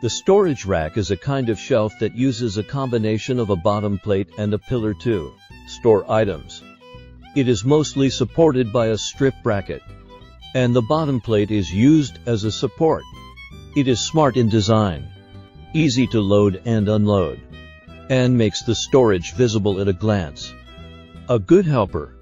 The storage rack is a kind of shelf that uses a combination of a bottom plate and a pillar to store items. It is mostly supported by a strip bracket, and the bottom plate is used as a support. It is smart in design, easy to load and unload, and makes the storage visible at a glance. A good helper